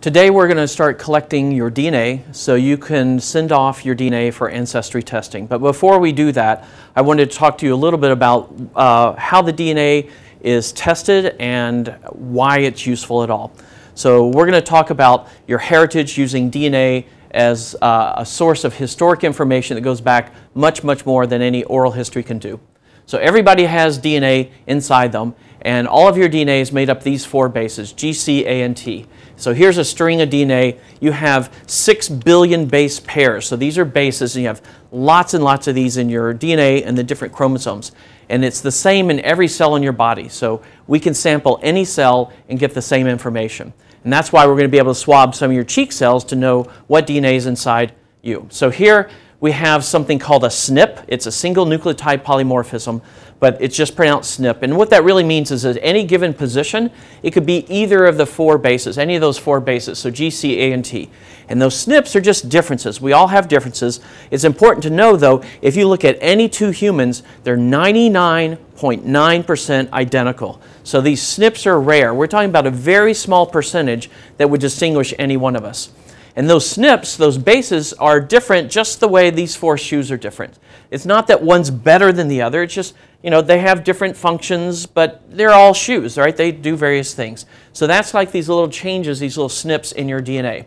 Today we're going to start collecting your DNA so you can send off your DNA for ancestry testing. But before we do that, I wanted to talk to you a little bit about uh, how the DNA is tested and why it's useful at all. So we're going to talk about your heritage using DNA as uh, a source of historic information that goes back much, much more than any oral history can do. So everybody has DNA inside them, and all of your DNA is made up these four bases, G, C, A, and T. So here's a string of DNA. You have 6 billion base pairs. So these are bases, and you have lots and lots of these in your DNA and the different chromosomes. And it's the same in every cell in your body. So we can sample any cell and get the same information. And that's why we're going to be able to swab some of your cheek cells to know what DNA is inside you. So here we have something called a SNP. It's a single nucleotide polymorphism but it's just pronounced SNP. And what that really means is at any given position, it could be either of the four bases, any of those four bases, so G, C, A, and T. And those SNPs are just differences. We all have differences. It's important to know, though, if you look at any two humans, they're 99.9% identical. So these SNPs are rare. We're talking about a very small percentage that would distinguish any one of us. And those SNPs, those bases, are different just the way these four shoes are different. It's not that one's better than the other, it's just you know, they have different functions, but they're all shoes, right? They do various things. So that's like these little changes, these little SNPs in your DNA.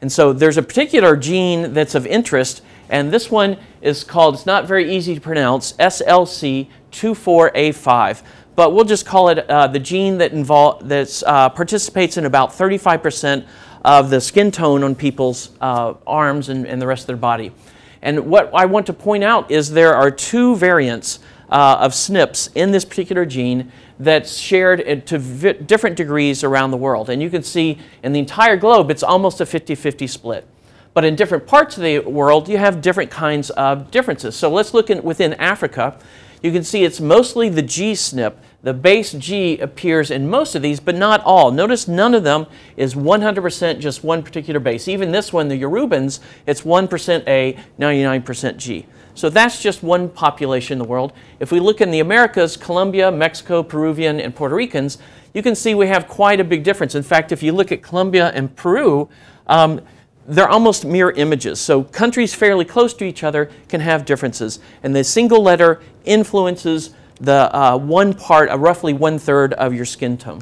And so there's a particular gene that's of interest, and this one is called, it's not very easy to pronounce, SLC24A5. But we'll just call it uh, the gene that involve, that's, uh, participates in about 35% of the skin tone on people's uh, arms and, and the rest of their body. And what I want to point out is there are two variants uh, of SNPs in this particular gene that's shared to different degrees around the world. And you can see in the entire globe, it's almost a 50-50 split. But in different parts of the world, you have different kinds of differences. So let's look in, within Africa. You can see it's mostly the G SNP. The base G appears in most of these, but not all. Notice none of them is 100% just one particular base. Even this one, the Yorubans, it's 1% A, 99% G. So that's just one population in the world. If we look in the Americas, Colombia, Mexico, Peruvian, and Puerto Ricans, you can see we have quite a big difference. In fact, if you look at Colombia and Peru, um, they're almost mirror images. So countries fairly close to each other can have differences. And the single letter influences the uh, one part, uh, roughly one third of your skin tone.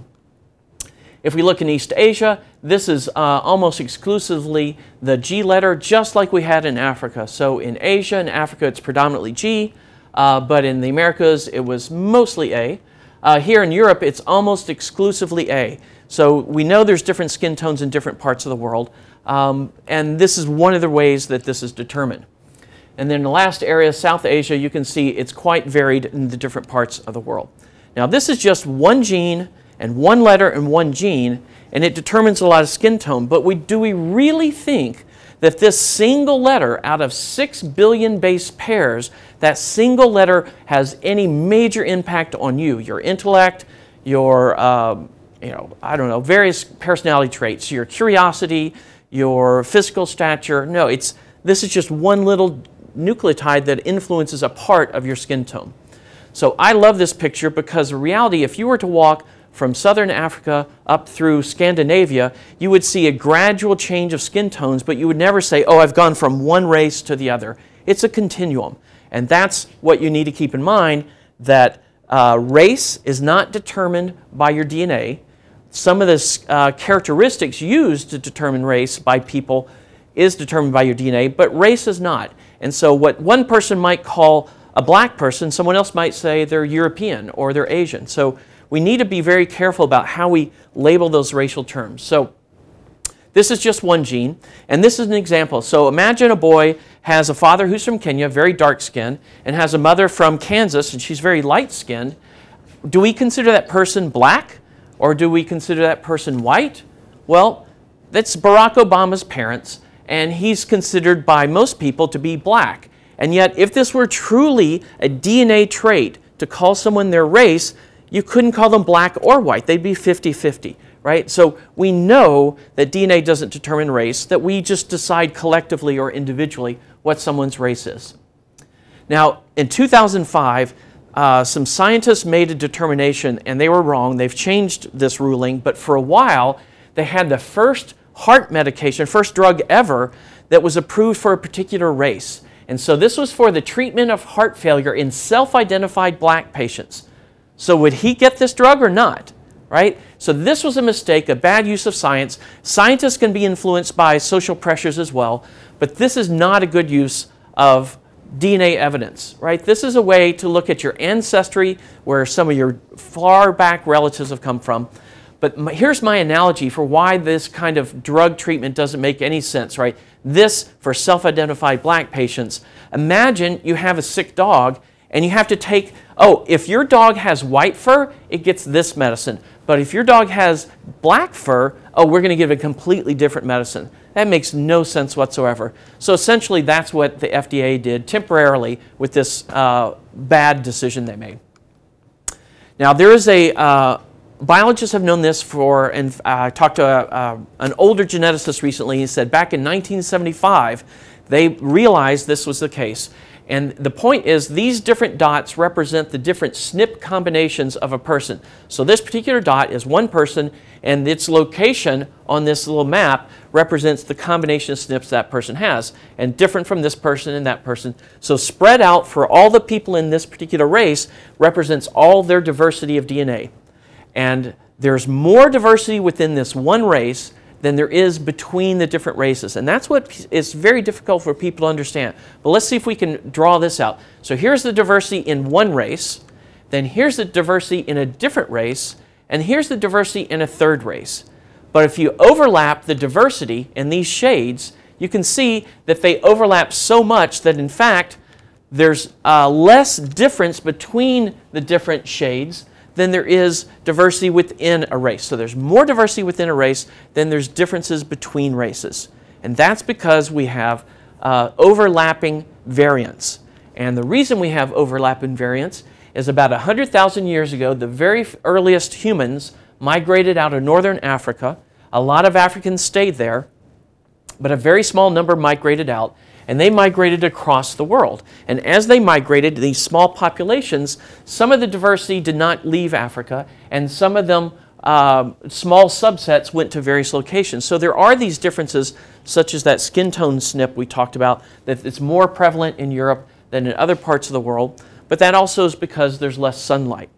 If we look in East Asia, this is uh, almost exclusively the G letter, just like we had in Africa. So in Asia and Africa, it's predominantly G, uh, but in the Americas, it was mostly A. Uh, here in Europe, it's almost exclusively A. So we know there's different skin tones in different parts of the world, um, and this is one of the ways that this is determined. And then the last area, South Asia, you can see it's quite varied in the different parts of the world. Now this is just one gene and one letter and one gene, and it determines a lot of skin tone. But we, do we really think that this single letter out of six billion base pairs, that single letter has any major impact on you, your intellect, your, um, you know, I don't know, various personality traits, your curiosity, your physical stature. No, it's, this is just one little nucleotide that influences a part of your skin tone. So I love this picture because in reality, if you were to walk from southern Africa up through Scandinavia, you would see a gradual change of skin tones, but you would never say, oh, I've gone from one race to the other. It's a continuum. And that's what you need to keep in mind that uh, race is not determined by your DNA. Some of the uh, characteristics used to determine race by people is determined by your DNA, but race is not. And so, what one person might call a black person, someone else might say they're European or they're Asian. So, we need to be very careful about how we label those racial terms. So this is just one gene, and this is an example. So imagine a boy has a father who's from Kenya, very dark skinned, and has a mother from Kansas, and she's very light skinned. Do we consider that person black, or do we consider that person white? Well, that's Barack Obama's parents, and he's considered by most people to be black. And yet, if this were truly a DNA trait to call someone their race, you couldn't call them black or white. They'd be 50 50, right? So we know that DNA doesn't determine race, that we just decide collectively or individually what someone's race is. Now, in 2005, uh, some scientists made a determination and they were wrong. They've changed this ruling, but for a while, they had the first heart medication, first drug ever that was approved for a particular race. And so this was for the treatment of heart failure in self identified black patients. So would he get this drug or not? Right? So this was a mistake, a bad use of science. Scientists can be influenced by social pressures as well, but this is not a good use of DNA evidence, right? This is a way to look at your ancestry, where some of your far back relatives have come from. But my, here's my analogy for why this kind of drug treatment doesn't make any sense, right? This for self identified black patients. Imagine you have a sick dog and you have to take, oh, if your dog has white fur, it gets this medicine. But if your dog has black fur, oh, we're going to give a completely different medicine. That makes no sense whatsoever. So essentially, that's what the FDA did temporarily with this uh, bad decision they made. Now, there is a, uh, biologists have known this for, and uh, I talked to a, an older geneticist recently. He said back in 1975, they realized this was the case. And the point is, these different dots represent the different SNP combinations of a person. So this particular dot is one person, and its location on this little map represents the combination of SNPs that person has, and different from this person and that person. So spread out for all the people in this particular race represents all their diversity of DNA. And there's more diversity within this one race than there is between the different races. And that's what is very difficult for people to understand. But let's see if we can draw this out. So here's the diversity in one race, then here's the diversity in a different race, and here's the diversity in a third race. But if you overlap the diversity in these shades, you can see that they overlap so much that in fact there's uh, less difference between the different shades than there is diversity within a race. So there's more diversity within a race than there's differences between races. And that's because we have uh, overlapping variants. And the reason we have overlapping variants is about 100,000 years ago, the very earliest humans migrated out of northern Africa. A lot of Africans stayed there, but a very small number migrated out and they migrated across the world. And as they migrated, these small populations, some of the diversity did not leave Africa, and some of them, uh, small subsets, went to various locations. So there are these differences, such as that skin tone SNP we talked about, that it's more prevalent in Europe than in other parts of the world, but that also is because there's less sunlight.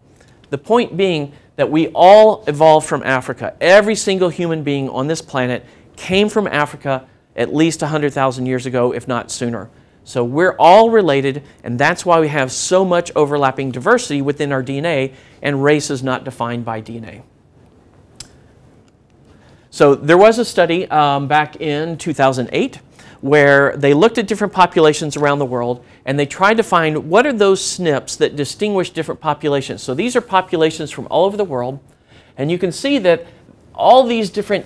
The point being that we all evolved from Africa. Every single human being on this planet came from Africa at least 100,000 years ago, if not sooner. So we're all related, and that's why we have so much overlapping diversity within our DNA, and race is not defined by DNA. So there was a study um, back in 2008 where they looked at different populations around the world and they tried to find what are those SNPs that distinguish different populations. So these are populations from all over the world, and you can see that all these different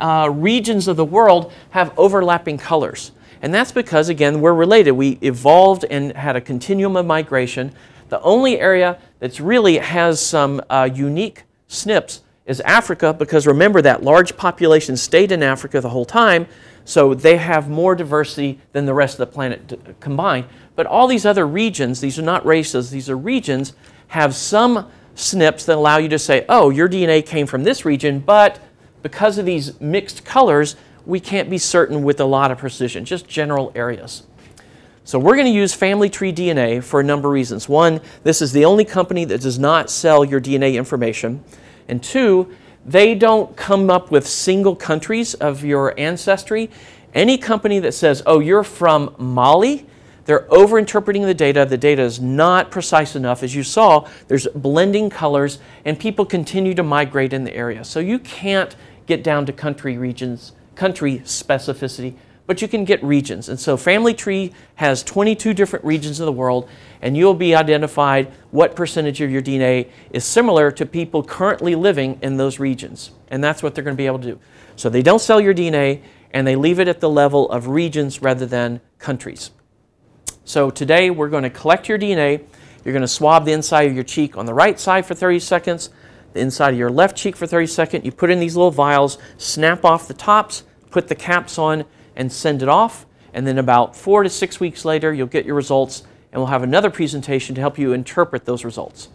uh, regions of the world have overlapping colors. And that's because, again, we're related. We evolved and had a continuum of migration. The only area that's really has some uh, unique SNPs is Africa, because remember that large population stayed in Africa the whole time, so they have more diversity than the rest of the planet combined. But all these other regions, these are not races, these are regions, have some SNPs that allow you to say, oh, your DNA came from this region, but because of these mixed colors, we can't be certain with a lot of precision, just general areas. So we're going to use Family Tree DNA for a number of reasons. One, this is the only company that does not sell your DNA information. And two, they don't come up with single countries of your ancestry. Any company that says, oh, you're from Mali, they're overinterpreting the data. The data is not precise enough. As you saw, there's blending colors, and people continue to migrate in the area. So you can't get down to country regions, country specificity, but you can get regions. And so Family Tree has 22 different regions of the world, and you'll be identified what percentage of your DNA is similar to people currently living in those regions. And that's what they're going to be able to do. So they don't sell your DNA, and they leave it at the level of regions rather than countries. So today we're going to collect your DNA. You're going to swab the inside of your cheek on the right side for 30 seconds, the inside of your left cheek for 30 seconds. You put in these little vials, snap off the tops, put the caps on, and send it off. And then about four to six weeks later, you'll get your results, and we'll have another presentation to help you interpret those results.